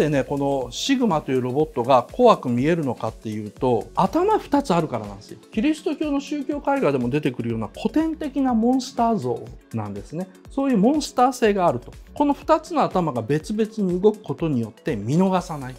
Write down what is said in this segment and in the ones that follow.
でねこのシグマというロボットが怖く見えるのかっていうと頭2つあるからなんですよ。キリスト教の宗教絵画でも出てくるような古典的なモンスター像なんですね。そういうモンスター性があると。この2つの頭が別々に動くことによって見逃さない。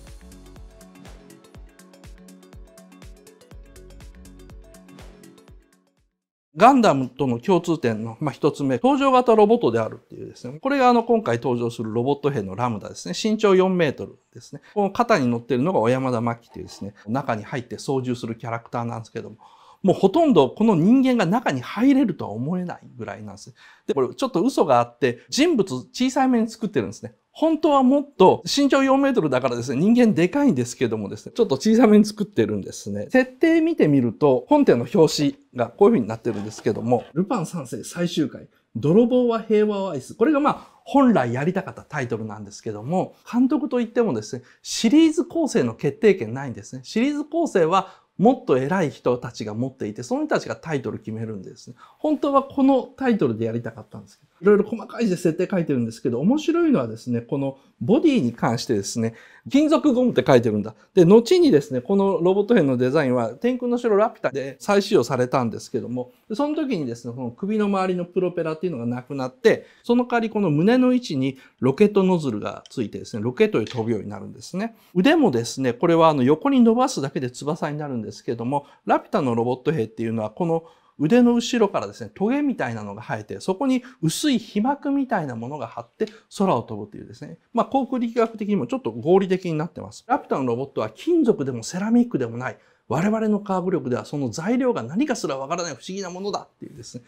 ガンダムとの共通点の、まあ、一つ目、登場型ロボットであるっていうですね。これがあの、今回登場するロボット兵のラムダですね。身長4メートルですね。この肩に乗ってるのが小山田真紀というですね、中に入って操縦するキャラクターなんですけども、もうほとんどこの人間が中に入れるとは思えないぐらいなんです。で、これちょっと嘘があって、人物小さいめに作ってるんですね。本当はもっと身長4メートルだからですね、人間でかいんですけどもですね、ちょっと小さめに作ってるんですね。設定見てみると、本店の表紙がこういう風になってるんですけども、ルパン三世最終回、泥棒は平和を愛す。これがまあ、本来やりたかったタイトルなんですけども、監督といってもですね、シリーズ構成の決定権ないんですね。シリーズ構成はもっと偉い人たちが持っていて、その人たちがタイトル決めるんですね。本当はこのタイトルでやりたかったんですけど、いろいろ細かいで設定書いてるんですけど、面白いのはですね、このボディに関してですね、金属ゴムって書いてるんだ。で、後にですね、このロボット編のデザインは、天空の城ラピュタで再使用されたんですけども、その時にですね、この首の周りのプロペラっていうのがなくなって、その代わりこの胸の位置にロケットノズルがついてですね、ロケットで飛ぶようになるんですね。腕もですね、これはあの横に伸ばすだけで翼になるんですけども、ラピュタのロボット兵っていうのは、この腕の後ろからですね、トゲみたいなのが生えて、そこに薄い皮膜みたいなものが張って空を飛ぶというですね、まあ、航空力学的にもちょっと合理的になってます。ラピュタのロボットは金属でもセラミックでもない、我々のカーブ力ではその材料が何かすらわからない不思議なものだっていうですね、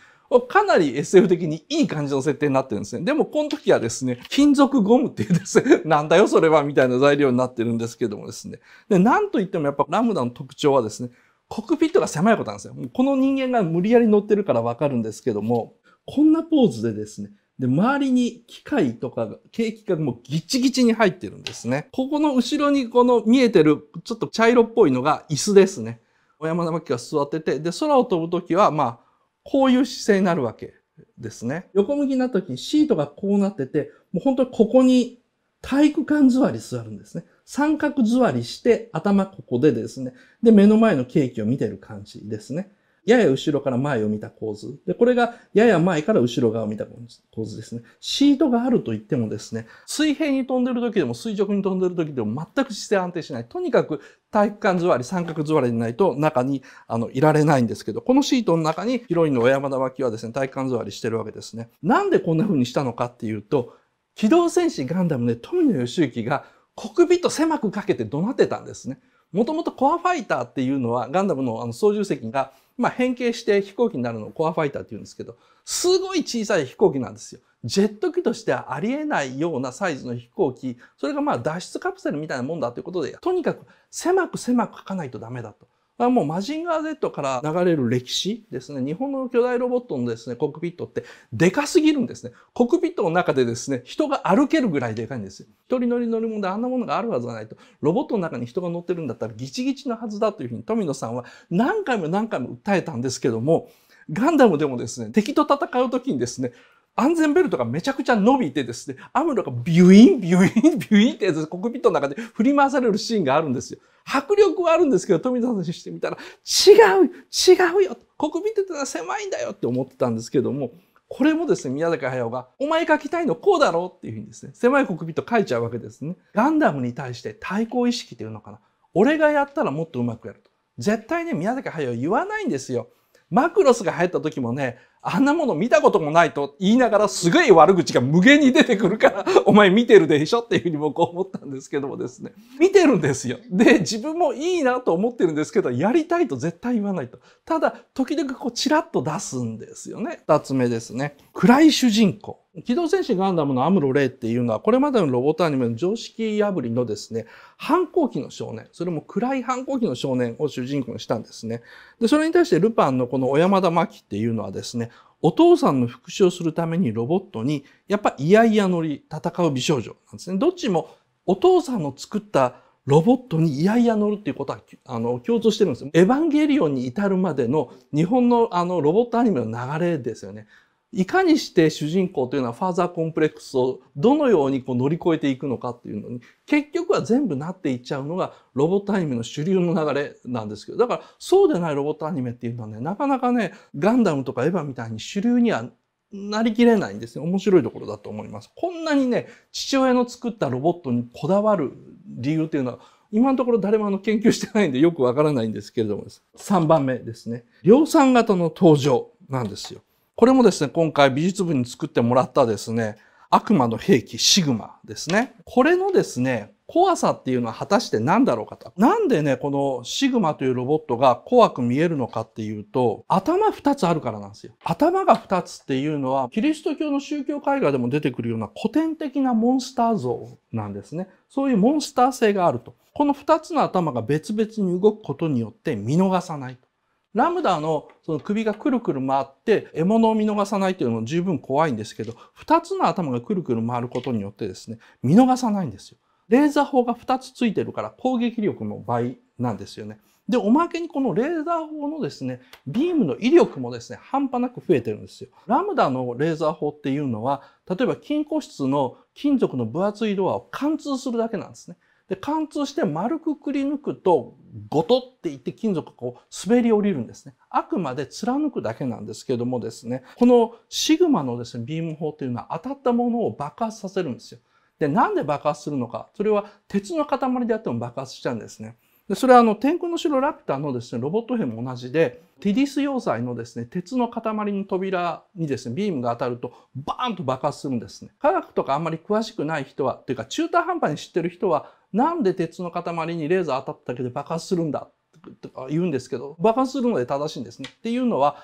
かなり SF 的にいい感じの設定になってるんですね。でも、この時はですね、金属ゴムっていうですね、なんだよそれはみたいな材料になってるんですけどもですね。で、なんといってもやっぱラムダの特徴はですね、コックピットが狭いことなんですよ。この人間が無理やり乗ってるからわかるんですけども、こんなポーズでですね、で、周りに機械とかケーキがもうギチギチに入ってるんですね。ここの後ろにこの見えてるちょっと茶色っぽいのが椅子ですね。小山田真紀が座ってて、で、空を飛ぶときは、まあ、こういう姿勢になるわけですね。横向きになったときにシートがこうなってて、もう本当にここに体育館座り座るんですね。三角座りして頭ここでですね。で、目の前のケーキを見てる感じですね。やや後ろから前を見た構図。で、これがやや前から後ろ側を見た構図ですね。シートがあると言ってもですね、水平に飛んでる時でも垂直に飛んでる時でも全く姿勢安定しない。とにかく体育館座り、三角座りでないと中にあのいられないんですけど、このシートの中にヒロインの小山田脇はですね、体育館座りしてるわけですね。なんでこんな風にしたのかっていうと、機動戦士ガンダムで富野義行がコックピット狭くかけて怒鳴ってたんですね。もともとコアファイターっていうのはガンダムのあの操縦席がまあ変形して飛行機になるのをコアファイターって言うんですけど、すごい小さい飛行機なんですよ。ジェット機としてはありえないようなサイズの飛行機、それがまあ脱出カプセルみたいなもんだということで、とにかく狭く狭く書かないとダメだと。あもうマジンガー Z から流れる歴史ですね。日本の巨大ロボットのですね、コックピットってでかすぎるんですね。コックピットの中でですね、人が歩けるぐらいでかいんですよ。一人乗り乗り物であんなものがあるはずがないと。ロボットの中に人が乗ってるんだったらギチギチのはずだというふうに富野さんは何回も何回も訴えたんですけども、ガンダムでもですね、敵と戦う時にですね、安全ベルトがめちゃくちゃ伸びてですね、アムロがビュイン、ビュイン、ビュインってコックピットの中で振り回されるシーンがあるんですよ。迫力はあるんですけど、富田さんにしてみたら、違う違うよコックピットってのは狭いんだよって思ってたんですけども、これもですね、宮崎駿が、お前書きたいのこうだろうっていうふうにですね、狭いコックピット書いちゃうわけですね。ガンダムに対して対抗意識っていうのかな。俺がやったらもっとうまくやると。絶対ね、宮崎駿言わないんですよ。マクロスが入った時もね、あんなもの見たこともないと言いながらすごい悪口が無限に出てくるから、お前見てるでしょっていうふうに僕は思ったんですけどもですね。見てるんですよ。で、自分もいいなと思ってるんですけど、やりたいと絶対言わないと。ただ、時々こうチラッと出すんですよね。二つ目ですね。暗い主人公。機動戦士ガンダムのアムロ・レイっていうのは、これまでのロボットアニメの常識破りのですね、反抗期の少年、それも暗い反抗期の少年を主人公にしたんですね。で、それに対してルパンのこの小山田真紀っていうのはですね、お父さんの復讐をするためにロボットに、やっぱ嫌々乗り、戦う美少女なんですね。どっちもお父さんの作ったロボットに嫌々乗るっていうことは、あの、共通してるんですよ。エヴァンゲリオンに至るまでの日本のあの、ロボットアニメの流れですよね。いかにして主人公というのはファーザーコンプレックスをどのようにこう乗り越えていくのかっていうのに結局は全部なっていっちゃうのがロボットアニメの主流の流れなんですけどだからそうでないロボットアニメっていうのはねなかなかねガンダムとかエヴァみたいに主流にはなりきれないんですね。面白いところだと思います。こんなにね、父親の作ったロボットにこだわる理由っていうのは、今のところ誰もあの研究してないんでよくわからないんですけれどもです、3番目ですね。量産型の登場なんですよ。これもですね、今回美術部に作ってもらったですね、悪魔の兵器シグマですね。これのですね、怖さっていうのは果たして何だろうかと。なんでね、このシグマというロボットが怖く見えるのかっていうと、頭2つあるからなんですよ。頭が2つっていうのは、キリスト教の宗教絵画でも出てくるような古典的なモンスター像なんですね。そういうモンスター性があると。この2つの頭が別々に動くことによって見逃さない。ラムダのその首がくるくる回って獲物を見逃さないというのも十分怖いんですけど、2つの頭がくるくる回ることによってですね、見逃さないんですよ。レーザー砲が2つついてるから攻撃力も倍なんですよね。で、おまけにこのレーザー砲のですね、ビームの威力もですね、半端なく増えてるんですよ。ラムダのレーザー砲っていうのは、例えば金庫室の金属の分厚いドアを貫通するだけなんですね。で、貫通して丸くくり抜くと、ゴトっていって金属がこう滑り降りるんですね。あくまで貫くだけなんですけどもですね、このシグマのですね、ビーム砲っていうのは当たったものを爆発させるんですよ。で、なんで爆発するのか。それは鉄の塊であっても爆発しちゃうんですね。でそれはあの天空の城ラピュタのですねロボット兵も同じでティディス要塞のですね鉄の塊の扉にですねビームが当たるとバーンと爆発するんですね科学とかあんまり詳しくない人はというか中途半端に知ってる人はなんで鉄の塊にレーザー当たっただけで爆発するんだ？とか言うんですけど爆発するので正しいんですねっていうのは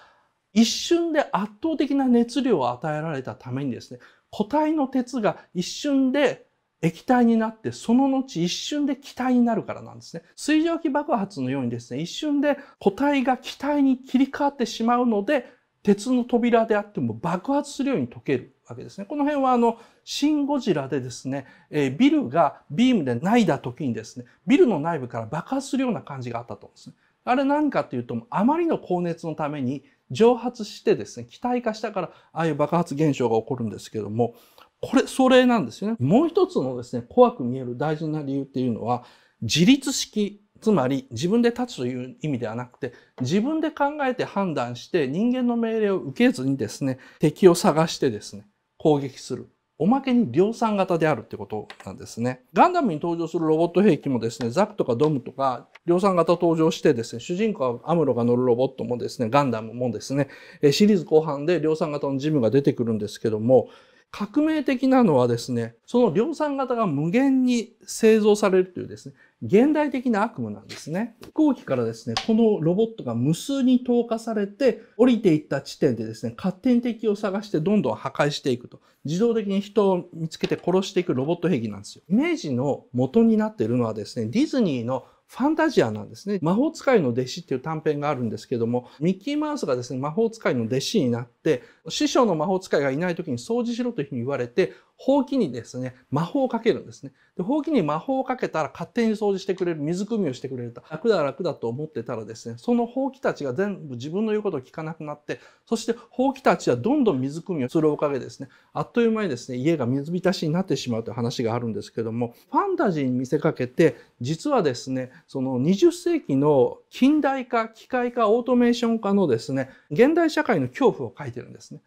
一瞬で圧倒的な熱量を与えられたためにですね固体の鉄が一瞬で液体になってその後一瞬で気体になるからなんですね。水蒸気爆発のようにですね、一瞬で固体が気体に切り替わってしまうので、鉄の扉であっても爆発するように溶けるわけですね。この辺はあの、シン・ゴジラでですね、え、ビルがビームでないだ時にですね、ビルの内部から爆発するような感じがあったと思うんですね。あれ何かっていうと、あまりの高熱のために蒸発してですね、気体化したから、ああいう爆発現象が起こるんですけども、これ、それなんですよね。もう一つのですね、怖く見える大事な理由っていうのは、自立式、つまり自分で立つという意味ではなくて、自分で考えて判断して人間の命令を受けずにですね、敵を探してですね、攻撃する。おまけに量産型であるってことなんですね。ガンダムに登場するロボット兵器もですね、ザクとかドムとか量産型登場してですね、主人公はアムロが乗るロボットもですね、ガンダムもですね、シリーズ後半で量産型のジムが出てくるんですけども、革命的なのはですね、その量産型が無限に製造されるというですね、現代的な悪夢なんですね。飛行機からですね、このロボットが無数に投下されて、降りていった地点でですね、勝手に敵を探してどんどん破壊していくと。自動的に人を見つけて殺していくロボット兵器なんですよ。イメージの元になっているのはですね、ディズニーのファンタジアなんですね。魔法使いの弟子っていう短編があるんですけども、ミッキーマウスがですね、魔法使いの弟子になって、師匠の魔法使いがいない時に掃除しろというふうに言われて、ほうきにですね、魔法をかけるんですね。で、ほうきに魔法をかけたら勝手に掃除してくれる、水汲みをしてくれると、楽だ楽だと思ってたらですね、そのほうきたちが全部自分の言うことを聞かなくなって、そしてほうきたちはどんどん水汲みをするおかげですね、あっという間にですね、家が水浸しになってしまうという話があるんですけども、ファンタジーに見せかけて、実はですね、その20世紀の近代化、機械化、オートメーション化のですね、現代社会の恐怖を書いてるんですね。